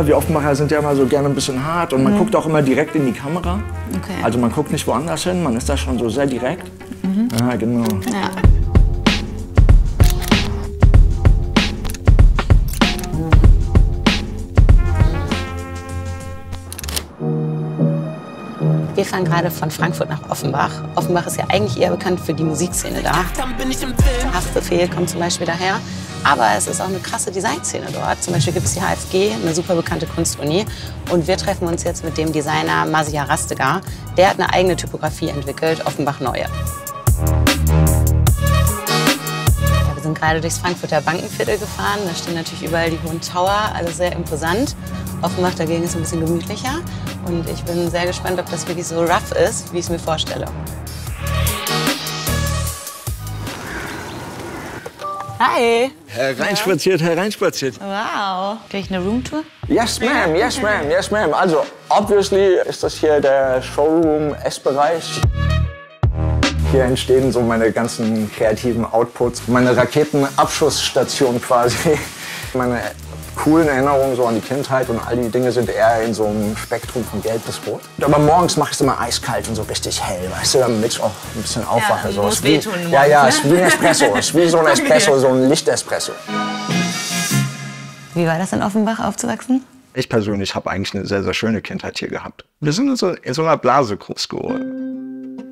Ja, wir Offenbacher sind ja immer so gerne ein bisschen hart und man Mhm. guckt auch immer direkt in die Kamera. Okay. Also man guckt nicht woanders hin, man ist da schon so sehr direkt. Mhm. Ja, genau. Ja. Wir fahren gerade von Frankfurt nach Offenbach. Offenbach ist ja eigentlich eher bekannt für die Musikszene da. Haftbefehl kommt zum Beispiel daher. Aber es ist auch eine krasse Designszene dort. Zum Beispiel gibt es die HFG, eine super bekannte Kunstuni. Und wir treffen uns jetzt mit dem Designer Masia Rastegar. Der hat eine eigene Typografie entwickelt, Offenbach Neue. Ja, wir sind gerade durchs Frankfurter Bankenviertel gefahren. Da stehen natürlich überall die hohen Tower, alles sehr imposant. Offenbach dagegen ist ein bisschen gemütlicher. Und ich bin sehr gespannt, ob das wirklich so rough ist, wie ich es mir vorstelle. Hi! Hereinspaziert, hereinspaziert. Wow. Krieg ich eine Roomtour? Yes, ma'am, yes, ma'am, yes, ma'am. Also, obviously ist das hier der Showroom-Essbereich. Hier entstehen so meine ganzen kreativen Outputs, meine Raketenabschussstation quasi. Meine coolen Erinnerungen so an die Kindheit und all die Dinge sind eher in so einem Spektrum von Gelb bis Rot. Aber morgens mache ich es immer eiskalt und so richtig hell, weißt du, damit ich auch ein bisschen aufwache. Ja, so. muss Ist wie, wehtun ja, ja, morgens, ist ne? wie ein Espresso. Ist wie so ein Espresso, so ein Lichtespresso. Wie war das in Offenbach aufzuwachsen? Ich persönlich habe eigentlich eine sehr, sehr schöne Kindheit hier gehabt. Wir sind in so, in so einer Blase groß geworden.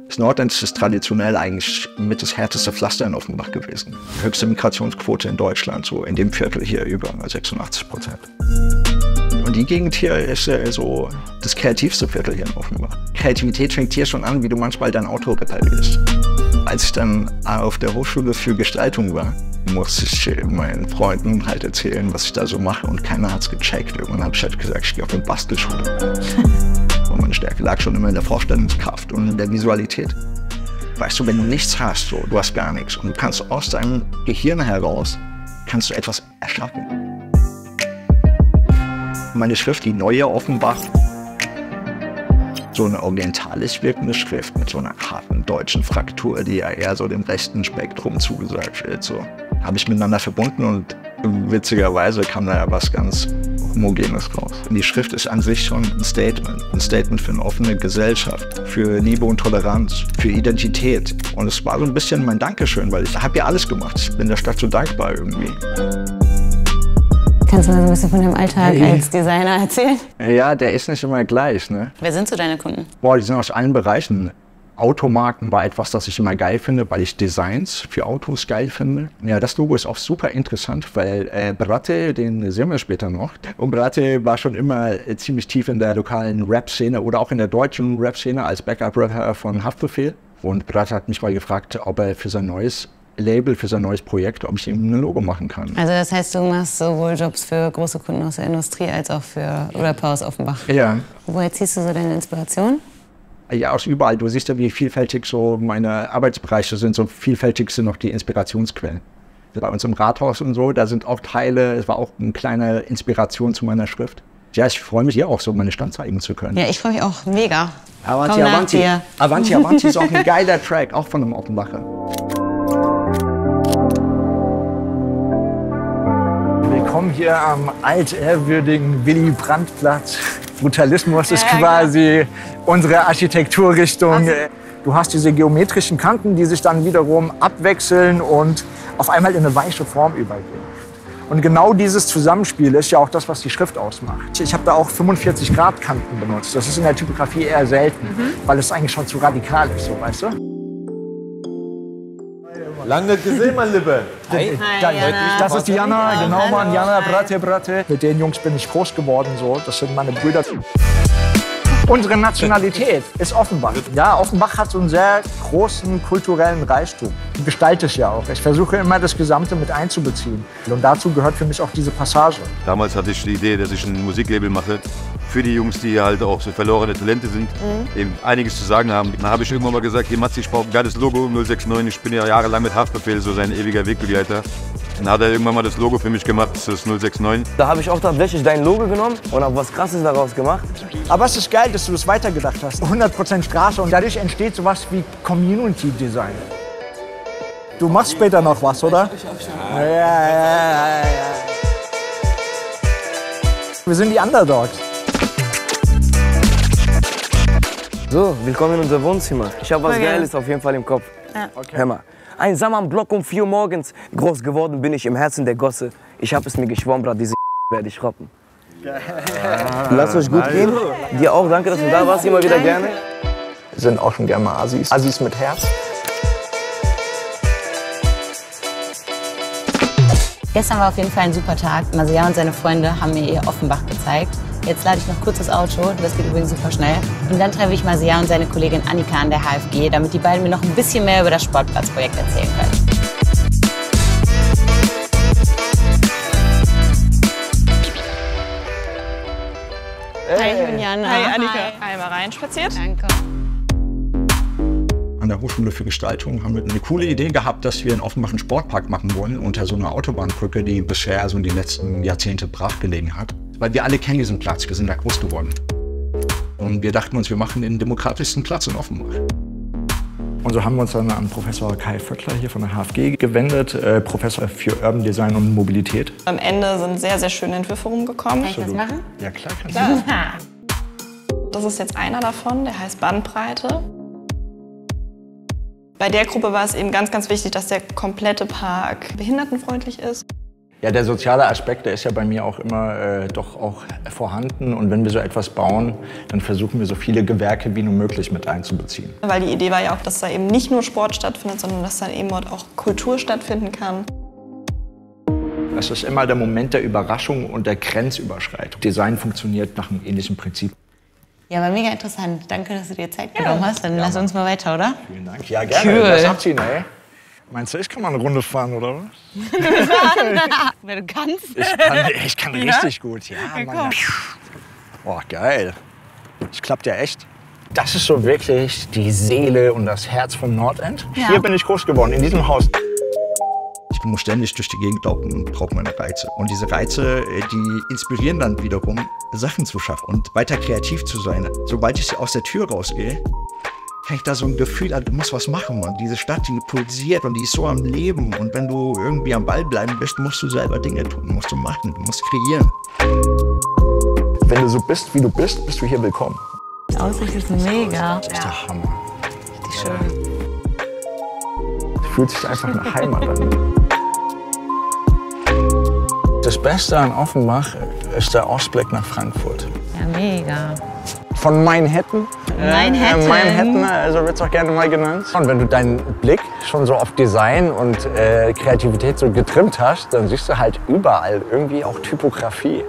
Das Nordend ist traditionell eigentlich mit das härteste Pflaster in Offenbach gewesen. Höchste Migrationsquote in Deutschland, so in dem Viertel hier über 86 Prozent. Und die Gegend hier ist äh, so das kreativste Viertel hier in Offenbach. Kreativität fängt hier schon an, wie du manchmal dein Auto reparierst. Als ich dann auf der Hochschule für Gestaltung war, musste ich meinen Freunden halt erzählen, was ich da so mache und keiner hat's gecheckt. Irgendwann habe ich halt gesagt, ich gehe auf eine Bastelschule. lag schon immer in der Vorstellungskraft und in der Visualität. Weißt du, wenn du nichts hast, so, du hast gar nichts und du kannst aus deinem Gehirn heraus, kannst du etwas erschaffen. Meine Schrift, die neue Offenbach, so eine orientalisch wirkende Schrift mit so einer harten deutschen Fraktur, die ja eher so dem rechten Spektrum zugesagt wird. So habe ich miteinander verbunden und witzigerweise kam da ja was ganz Homogenes raus. Die Schrift ist an sich schon ein Statement. Ein Statement für eine offene Gesellschaft, für Liebe und Toleranz, für Identität. Und es war so ein bisschen mein Dankeschön, weil ich habe ja alles gemacht. Ich bin der Stadt so dankbar irgendwie. Kannst du mal so ein bisschen von deinem Alltag Hey. als Designer erzählen? Ja, der ist nicht immer gleich, ne? Wer sind so deine Kunden? Boah, die sind aus allen Bereichen. Automarken war etwas, das ich immer geil finde, weil ich Designs für Autos geil finde. Ja, das Logo ist auch super interessant, weil äh, Bratte, den sehen wir später noch. Und Bratte war schon immer äh, ziemlich tief in der lokalen Rap-Szene oder auch in der deutschen Rap-Szene als Backup-Rapper von Haftbefehl. Und Bratte hat mich mal gefragt, ob er für sein neues Label, für sein neues Projekt, ob ich ihm ein Logo machen kann. Also das heißt, du machst sowohl Jobs für große Kunden aus der Industrie als auch für Rapper aus Offenbach. Ja, Woher ziehst du so deine Inspiration? Ja, aus überall. Du siehst ja, wie vielfältig so meine Arbeitsbereiche sind. So vielfältig sind noch die Inspirationsquellen. Bei uns im Rathaus und so, da sind auch Teile, es war auch eine kleine Inspiration zu meiner Schrift. Ja, ich freue mich hier auch so, meine Stand zeigen zu können. Ja, ich freue mich auch mega. Avanti, Komm nach Avanti. dir. Avanti, Avanti ist auch ein geiler Track, auch von einem Offenbacher. Willkommen hier am altehrwürdigen Willy Brandt-Platz. Brutalismus ist Ja, quasi unsere Architekturrichtung. Du hast diese geometrischen Kanten, die sich dann wiederum abwechseln und auf einmal in eine weiche Form übergehen. Und genau dieses Zusammenspiel ist ja auch das, was die Schrift ausmacht. Ich habe da auch 45 Grad Kanten benutzt. Das ist in der Typografie eher selten, weil es eigentlich schon zu radikal ist, so weißt du? Lange nicht gesehen, mein Lieber. Geil. Jana. Das ist die Jana, Oh, genau. Mann. Jana, Hi. Bratte, Bratte. Mit den Jungs bin ich groß geworden, so. Das sind meine Brüder. Unsere Nationalität ist Offenbach. Ja, Offenbach hat so einen sehr großen kulturellen Reichtum. Gestalte ich ja auch. Ich versuche immer, das Gesamte mit einzubeziehen. Und dazu gehört für mich auch diese Passage. Damals hatte ich die Idee, dass ich ein Musiklabel mache für die Jungs, die halt auch so verlorene Talente sind, eben einiges zu sagen haben. Dann habe ich irgendwann mal gesagt, hier Matze, ich brauche ein geiles Logo 069. Ich bin ja jahrelang mit Haftbefehl so sein ewiger Wegbegleiter. Dann hat er irgendwann mal das Logo für mich gemacht, das ist 069. Da habe ich auch tatsächlich dein Logo genommen und habe was Krasses daraus gemacht. Aber es ist geil, dass du das weitergedacht hast. 100% Straße und dadurch entsteht sowas wie Community Design. Du machst später noch was, oder? Ja, ja, ja, ja. Wir sind die Underdogs. So, willkommen in unser Wohnzimmer. Ich habe was Voll geil. Geiles auf jeden Fall im Kopf. Ja. Hör mal. Einsam am Block um 4 Uhr morgens. Groß geworden bin ich im Herzen der Gosse. Ich habe es mir geschworen, Brat, diese werde ich roppen. Lasst euch gut gehen. Dir auch, danke, dass du da warst. Immer wieder gerne. Sind auch schon gerne mal Assis. Assis mit Herz. Gestern war auf jeden Fall ein super Tag. Masia und seine Freunde haben mir ihr Offenbach gezeigt. Jetzt lade ich noch kurz das Auto, das geht übrigens super schnell. Und dann treffe ich Masia und seine Kollegin Annika an der HFG, damit die beiden mir noch ein bisschen mehr über das Sportplatzprojekt erzählen können. Hi, ich bin Jana. Hi, Annika. Einmal reinspaziert. Danke. An der Hochschule für Gestaltung haben wir eine coole Idee gehabt, dass wir in Offenbach einen Sportpark machen wollen unter so einer Autobahnbrücke, die bisher so in den letzten Jahrzehnte brach gelegen hat. Weil wir alle kennen diesen Platz, wir sind da groß geworden. Und wir dachten uns, wir machen den demokratischsten Platz in Offenbach. Und so haben wir uns dann an Professor Kai Vöckler hier von der HFG gewendet, äh, Professor für Urban Design und Mobilität. Am Ende sind sehr, sehr schöne Entwürfe rumgekommen. Kann ich das machen? Ja klar, kannst du. Das ist jetzt einer davon, der heißt Bandbreite. Bei der Gruppe war es eben ganz, ganz wichtig, dass der komplette Park behindertenfreundlich ist. Ja, der soziale Aspekt, der ist ja bei mir auch immer äh, doch auch vorhanden. Und wenn wir so etwas bauen, dann versuchen wir so viele Gewerke wie nur möglich mit einzubeziehen. Weil die Idee war ja auch, dass da eben nicht nur Sport stattfindet, sondern dass dann eben dort auch Kultur stattfinden kann. Das ist immer der Moment der Überraschung und der Grenzüberschreitung. Design funktioniert nach einem ähnlichen Prinzip. Ja, aber mega interessant. Danke, dass du dir Zeit genommen hast. Dann lass uns mal weiter, oder? Vielen Dank. Ja, gerne. Cool. Lass abziehen, ey. Meinst du, ich kann mal eine Runde fahren, oder was? Wenn du kannst. Ich kann, ich kann richtig gut. Ja, Mann. Boah, geil. Das klappt ja echt. Das ist so wirklich die Seele und das Herz von Nordend. Ja. Hier bin ich groß geworden, in diesem Haus. Ich muss ständig durch die Gegend laufen und brauche meine Reize. Und diese Reize, äh, die inspirieren dann wiederum, Sachen zu schaffen und weiter kreativ zu sein. Sobald ich aus der Tür rausgehe, kann ich da so ein Gefühl, du musst was machen, Mann. Diese Stadt, die pulsiert und die ist so am Leben. Und wenn du irgendwie am Ball bleiben bist, musst du selber Dinge tun, musst du machen, du musst kreieren. Wenn du so bist, wie du bist, bist du hier willkommen. Die Aussicht ist mega. Das ist der Hammer. Richtig schön. Fühlt sich einfach nach Heimat an. Das Beste an Offenbach ist der Ausblick nach Frankfurt. Ja, mega. Von Manhattan. Manhattan. Äh, Manhattan, also wird es auch gerne mal genannt. Und wenn du deinen Blick schon so auf Design und äh, Kreativität so getrimmt hast, dann siehst du halt überall irgendwie auch Typografie.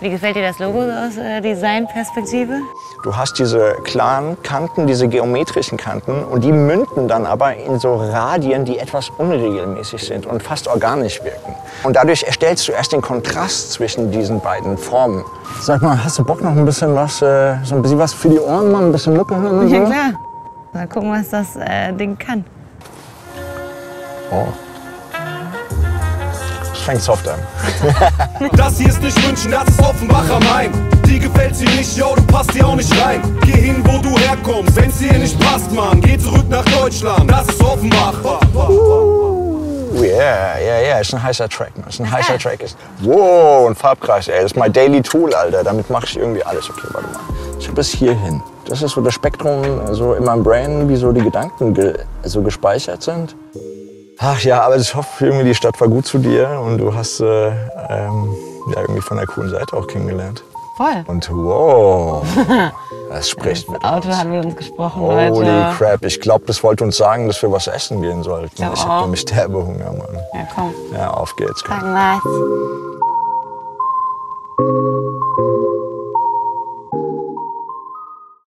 Wie gefällt dir das Logo aus äh, Designperspektive? Du hast diese klaren Kanten, diese geometrischen Kanten und die münden dann aber in so Radien, die etwas unregelmäßig sind und fast organisch wirken. Und dadurch erstellst du erst den Kontrast zwischen diesen beiden Formen. Sag mal, hast du Bock noch ein bisschen was, äh, so ein bisschen was für die Ohren, mal ein bisschen Mucke hören und so? Ja, klar. Mal gucken, was das äh, Ding kann. Oh. Das fängt soft an. Das hier ist nicht München, das ist Offenbach am Main. Die gefällt sie nicht, yo, du passt hier auch nicht rein. Geh hin, wo du herkommst, wenn's dir nicht passt, Mann. Geh zurück nach Deutschland, das ist Offenbach. Yeah, yeah, yeah, ist ein heißer Track, man. Ist ein heißer Track. Ist, wow, ein Farbkreis, ey. Das ist mein Daily Tool, Alter. Damit mache ich irgendwie alles. Okay, warte mal. Ich bis hierhin. Das ist so das Spektrum so in meinem Brain, wie so die Gedanken ge so gespeichert sind. Ach ja, aber ich hoffe irgendwie, die Stadt war gut zu dir und du hast äh, ähm, ja, irgendwie von der coolen Seite auch kennengelernt. Voll. Und wow, das spricht mit Auto uns. hat mit uns gesprochen, Holy Leute. crap, ich glaube, das wollte uns sagen, dass wir was essen gehen sollten. glaub Ich habe nämlich Sterbehunger, Mann. Ja, komm. Ja, auf geht's. Komm. Was.